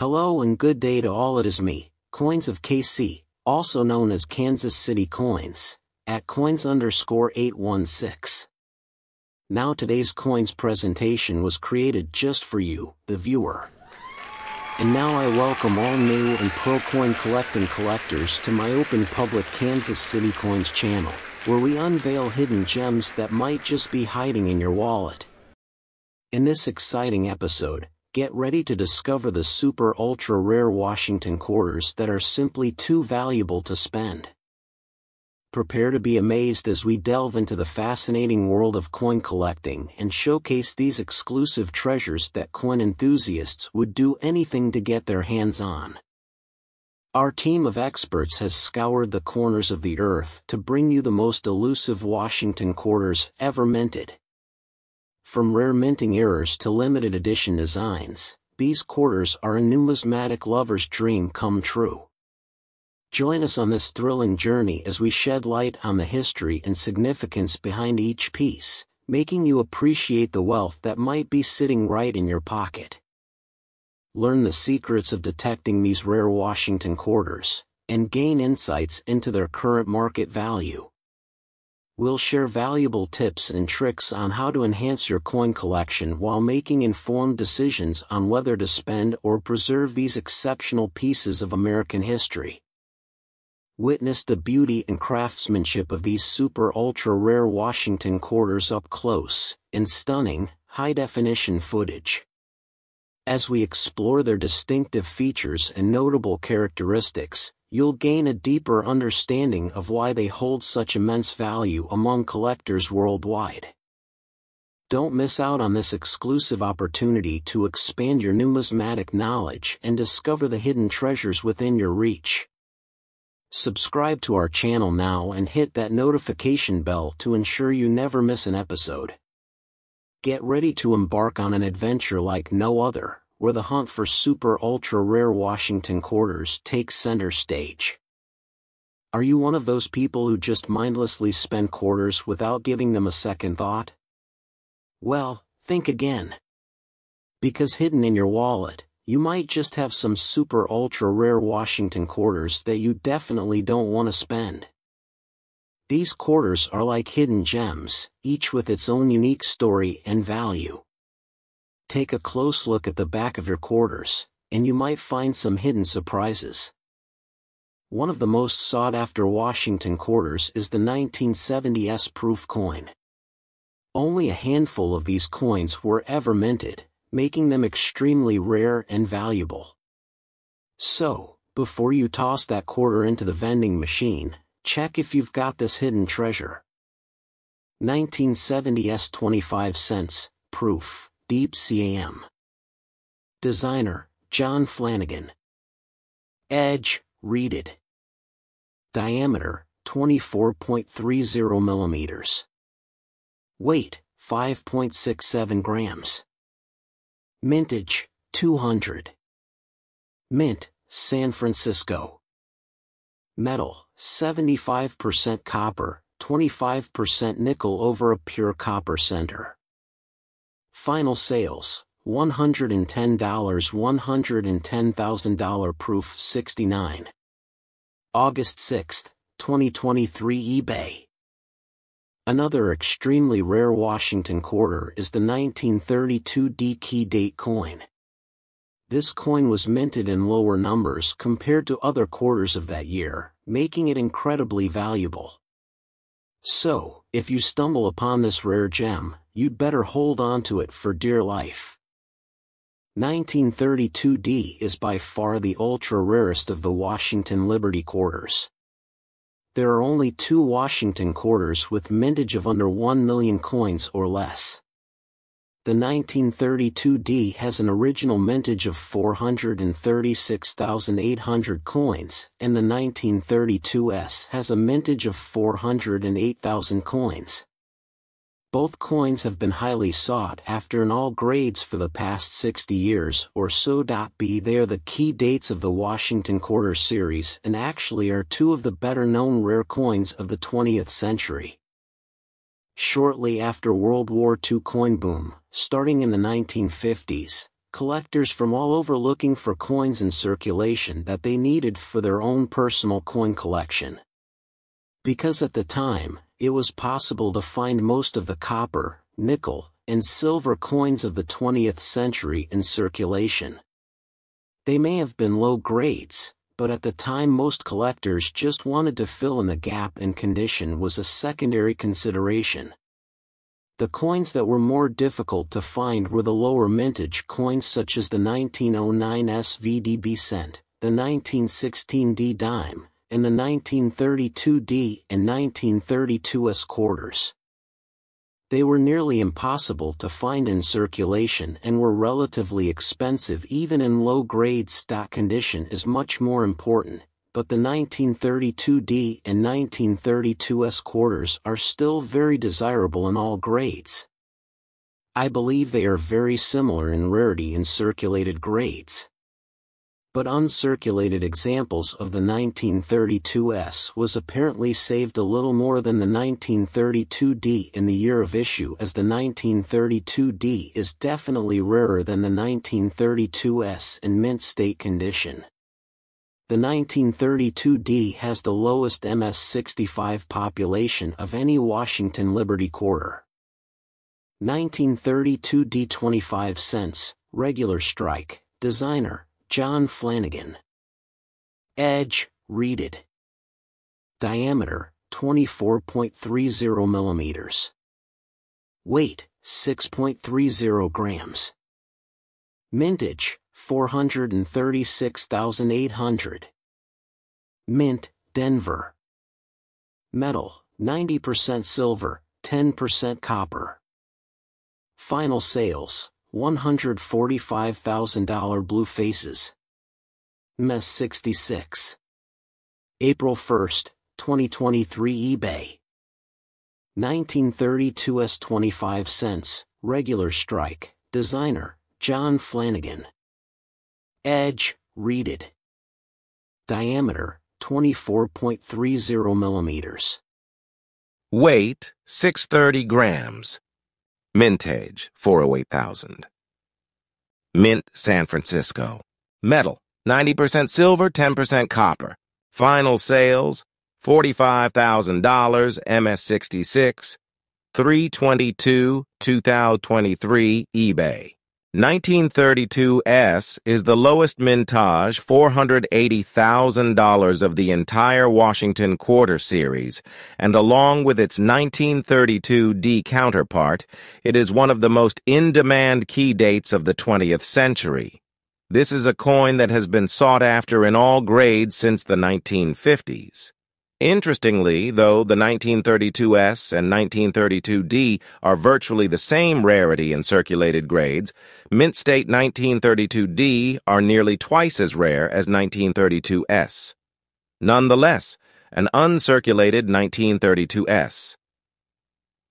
Hello and good day to all it is me, Coins of KC, also known as Kansas City Coins, at coins underscore 816. Now today's coins presentation was created just for you, the viewer. And now I welcome all new and pro coin collecting collectors to my open public Kansas City Coins channel, where we unveil hidden gems that might just be hiding in your wallet. In this exciting episode, get ready to discover the super ultra rare Washington quarters that are simply too valuable to spend. Prepare to be amazed as we delve into the fascinating world of coin collecting and showcase these exclusive treasures that coin enthusiasts would do anything to get their hands on. Our team of experts has scoured the corners of the earth to bring you the most elusive Washington quarters ever minted. From rare minting errors to limited edition designs, these quarters are a numismatic lover's dream come true. Join us on this thrilling journey as we shed light on the history and significance behind each piece, making you appreciate the wealth that might be sitting right in your pocket. Learn the secrets of detecting these rare Washington quarters, and gain insights into their current market value we'll share valuable tips and tricks on how to enhance your coin collection while making informed decisions on whether to spend or preserve these exceptional pieces of American history. Witness the beauty and craftsmanship of these super ultra rare Washington quarters up close, in stunning, high definition footage. As we explore their distinctive features and notable characteristics, you'll gain a deeper understanding of why they hold such immense value among collectors worldwide. Don't miss out on this exclusive opportunity to expand your numismatic knowledge and discover the hidden treasures within your reach. Subscribe to our channel now and hit that notification bell to ensure you never miss an episode. Get ready to embark on an adventure like no other where the hunt for super ultra rare Washington quarters takes center stage. Are you one of those people who just mindlessly spend quarters without giving them a second thought? Well, think again. Because hidden in your wallet, you might just have some super ultra rare Washington quarters that you definitely don't want to spend. These quarters are like hidden gems, each with its own unique story and value. Take a close look at the back of your quarters, and you might find some hidden surprises. One of the most sought-after Washington quarters is the 1970 S-proof coin. Only a handful of these coins were ever minted, making them extremely rare and valuable. So, before you toss that quarter into the vending machine, check if you've got this hidden treasure. 1970 S 25 cents, proof. Deep CAM. Designer, John Flanagan. Edge, reeded. Diameter, 24.30 millimeters. Weight, 5.67 grams. Mintage, 200. Mint, San Francisco. Metal, 75% copper, 25% nickel over a pure copper center. Final sales, $110 $110,000 proof 69. August 6, 2023 eBay. Another extremely rare Washington quarter is the 1932 D key date coin. This coin was minted in lower numbers compared to other quarters of that year, making it incredibly valuable. So, if you stumble upon this rare gem, you'd better hold on to it for dear life. 1932D is by far the ultra rarest of the Washington Liberty quarters. There are only two Washington quarters with mintage of under 1 million coins or less. The 1932D has an original mintage of 436,800 coins, and the 1932S has a mintage of 408,000 coins. Both coins have been highly sought after in all grades for the past 60 years or so. B. They are the key dates of the Washington Quarter series and actually are two of the better known rare coins of the 20th century. Shortly after World War II coin boom, starting in the 1950s, collectors from all over looking for coins in circulation that they needed for their own personal coin collection. Because at the time, it was possible to find most of the copper, nickel, and silver coins of the 20th century in circulation. They may have been low grades, but at the time most collectors just wanted to fill in the gap and condition was a secondary consideration. The coins that were more difficult to find were the lower mintage coins such as the 1909 SVDB cent, the 1916 D dime, and the 1932 D and 1932 S quarters. They were nearly impossible to find in circulation and were relatively expensive even in low-grade stock condition is much more important, but the 1932D and 1932S quarters are still very desirable in all grades. I believe they are very similar in rarity in circulated grades but uncirculated examples of the 1932S was apparently saved a little more than the 1932D in the year of issue as the 1932D is definitely rarer than the 1932S in mint state condition. The 1932D has the lowest MS-65 population of any Washington Liberty quarter. 1932 D 25 cents, regular strike, designer, John Flanagan. Edge, reeded. Diameter, 24.30 millimeters. Weight, 6.30 grams. Mintage, 436,800. Mint, Denver. Metal, 90% silver, 10% copper. Final sales, $145,000 Blue Faces. MES 66. April 1, 2023 eBay. 1932 S 25 cents, regular strike, designer, John Flanagan. Edge, reeded. Diameter, 24.30 millimeters. Weight, 630 grams. Mintage, 408,000. Mint San Francisco. Metal, 90% silver, 10% copper. Final sales, $45,000 MS66, 322 2023 eBay. 1932S is the lowest mintage $480,000 of the entire Washington Quarter series, and along with its 1932D counterpart, it is one of the most in-demand key dates of the 20th century. This is a coin that has been sought after in all grades since the 1950s. Interestingly, though the 1932S and 1932D are virtually the same rarity in circulated grades, Mint State 1932D are nearly twice as rare as 1932S. Nonetheless, an uncirculated 1932S.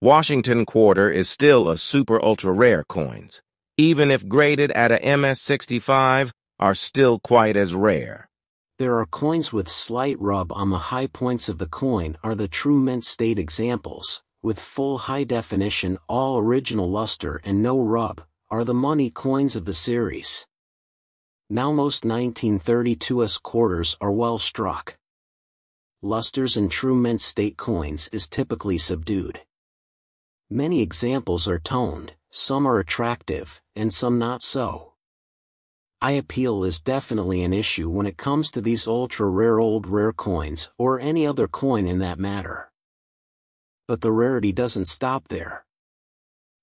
Washington Quarter is still a super ultra rare coins. Even if graded at a MS65, are still quite as rare. There are coins with slight rub on the high points of the coin are the true mint state examples, with full high definition all original luster and no rub, are the money coins of the series. Now most 1932s quarters are well struck. Lusters and true mint state coins is typically subdued. Many examples are toned, some are attractive, and some not so. Eye appeal is definitely an issue when it comes to these ultra-rare old rare coins or any other coin in that matter. But the rarity doesn't stop there.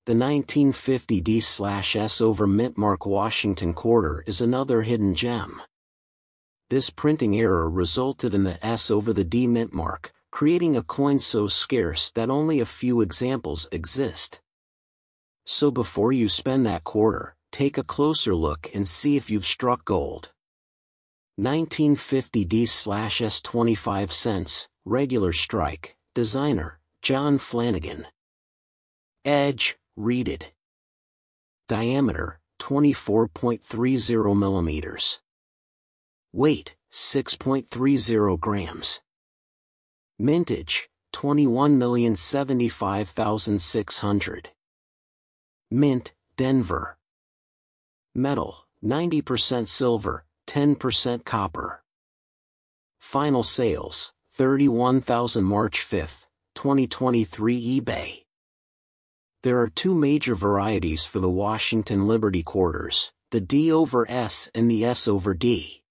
The 1950 D/S over Mintmark Washington quarter is another hidden gem. This printing error resulted in the S over the D Mintmark, creating a coin so scarce that only a few examples exist. So before you spend that quarter, take a closer look and see if you've struck gold. 1950 D/S 25 cents, regular strike, designer, John Flanagan. Edge, reeded. Diameter, 24.30 millimeters. Weight, 6.30 grams. Mintage, 21,075,600. Mint, Denver. Metal, 90% silver, 10% copper. Final sales, 31,000 March 5, 2023 eBay. There are two major varieties for the Washington Liberty quarters, the D over S and the S over D.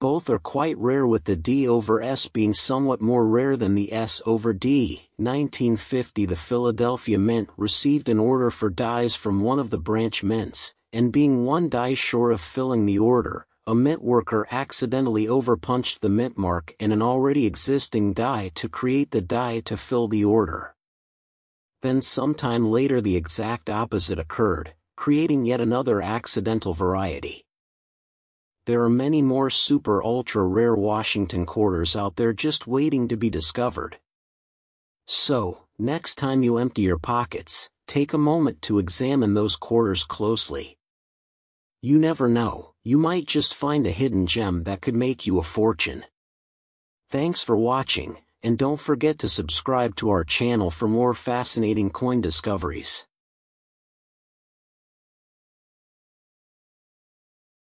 Both are quite rare with the D over S being somewhat more rare than the S over D. 1950 the Philadelphia Mint received an order for dies from one of the branch mints, and being one die short of filling the order, a mint worker accidentally overpunched the mint mark in an already existing die to create the die to fill the order. Then sometime later the exact opposite occurred, creating yet another accidental variety. There are many more super ultra rare Washington quarters out there just waiting to be discovered. So, next time you empty your pockets, take a moment to examine those quarters closely. You never know, you might just find a hidden gem that could make you a fortune. Thanks for watching, and don't forget to subscribe to our channel for more fascinating coin discoveries.